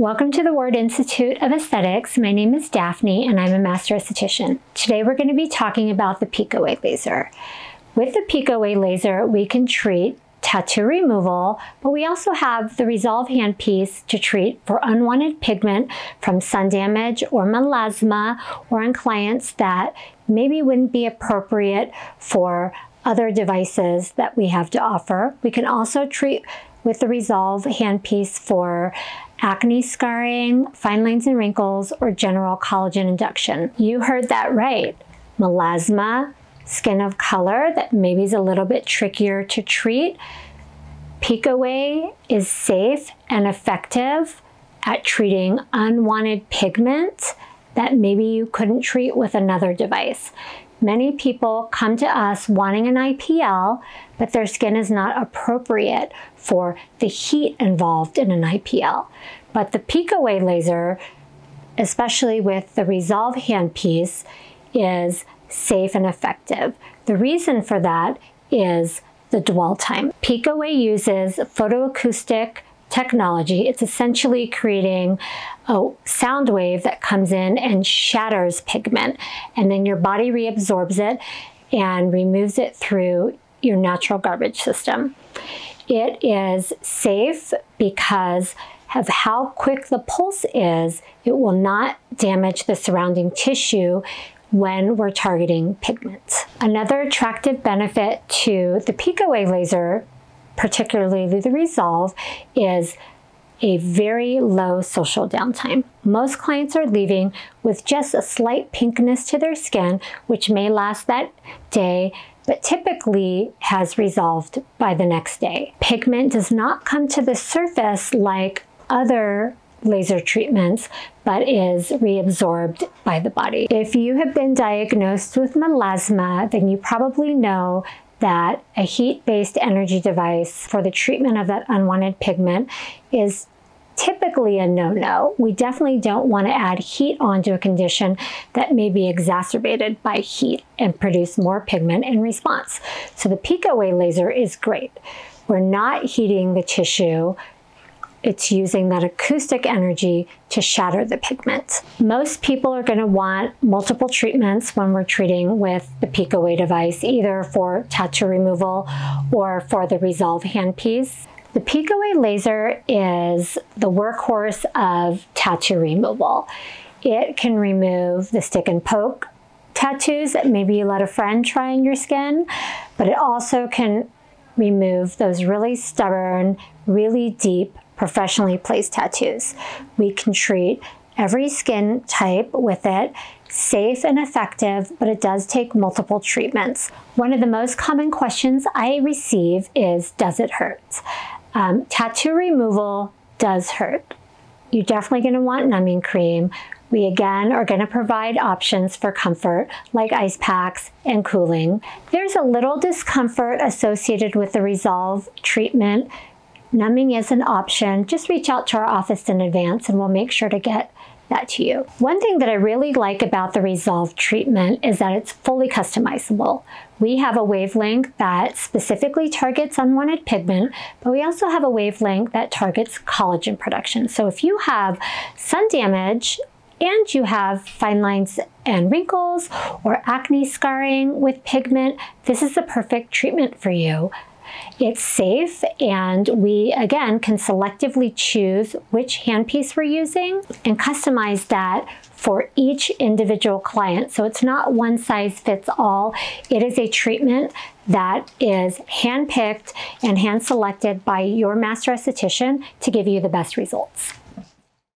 Welcome to the Ward Institute of Aesthetics. My name is Daphne and I'm a master esthetician. Today we're going to be talking about the PicoWay laser. With the PicoWay laser, we can treat tattoo removal, but we also have the Resolve handpiece to treat for unwanted pigment from sun damage or melasma or in clients that maybe wouldn't be appropriate for other devices that we have to offer. We can also treat with the Resolve handpiece for acne scarring, fine lines and wrinkles, or general collagen induction. You heard that right. Melasma, skin of color that maybe is a little bit trickier to treat. PicoWay is safe and effective at treating unwanted pigment that maybe you couldn't treat with another device. Many people come to us wanting an IPL, but their skin is not appropriate for the heat involved in an IPL. But the PicoWay laser, especially with the Resolve handpiece, is safe and effective. The reason for that is the dwell time. PicoWay uses photoacoustic technology. It's essentially creating a sound wave that comes in and shatters pigment, and then your body reabsorbs it and removes it through your natural garbage system. It is safe because of how quick the pulse is, it will not damage the surrounding tissue when we're targeting pigment. Another attractive benefit to the PicoWay laser particularly the Resolve, is a very low social downtime. Most clients are leaving with just a slight pinkness to their skin, which may last that day, but typically has resolved by the next day. Pigment does not come to the surface like other laser treatments, but is reabsorbed by the body. If you have been diagnosed with melasma, then you probably know that a heat-based energy device for the treatment of that unwanted pigment is typically a no-no. We definitely don't want to add heat onto a condition that may be exacerbated by heat and produce more pigment in response. So the PicoWay laser is great. We're not heating the tissue it's using that acoustic energy to shatter the pigment. Most people are going to want multiple treatments when we're treating with the PicoWay device, either for tattoo removal or for the Resolve handpiece. The PicoWay laser is the workhorse of tattoo removal. It can remove the stick and poke tattoos that maybe you let a friend try on your skin, but it also can remove those really stubborn, really deep professionally placed tattoos. We can treat every skin type with it, safe and effective, but it does take multiple treatments. One of the most common questions I receive is, does it hurt? Um, tattoo removal does hurt. You're definitely gonna want numbing cream. We again are going to provide options for comfort like ice packs and cooling. There's a little discomfort associated with the Resolve treatment numbing is an option, just reach out to our office in advance and we'll make sure to get that to you. One thing that I really like about the Resolve treatment is that it's fully customizable. We have a wavelength that specifically targets unwanted pigment, but we also have a wavelength that targets collagen production. So if you have sun damage and you have fine lines and wrinkles or acne scarring with pigment, this is the perfect treatment for you. It's safe and we, again, can selectively choose which handpiece we're using and customize that for each individual client. So it's not one size fits all. It is a treatment that is handpicked and hand selected by your master esthetician to give you the best results.